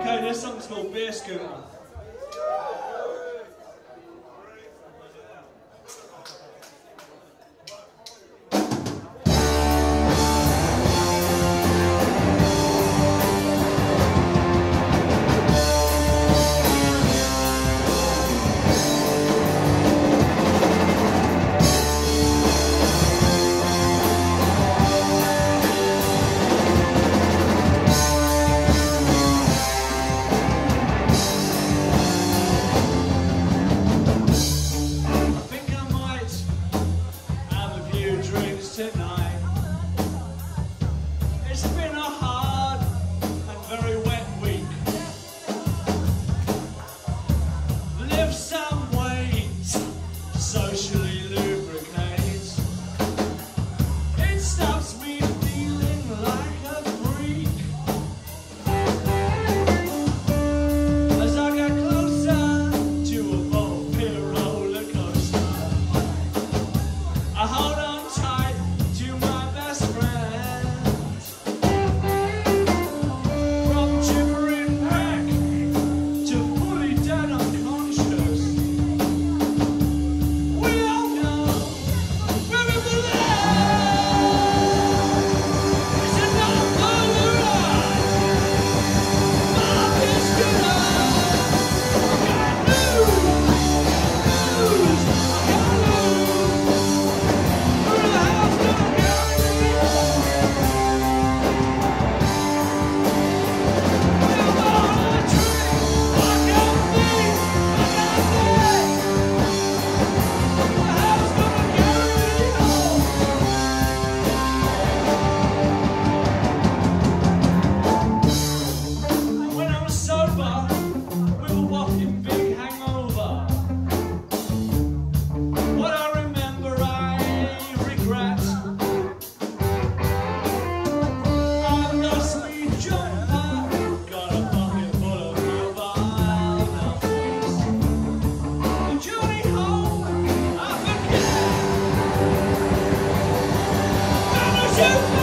Okay, this song's called Beer Scooter. two,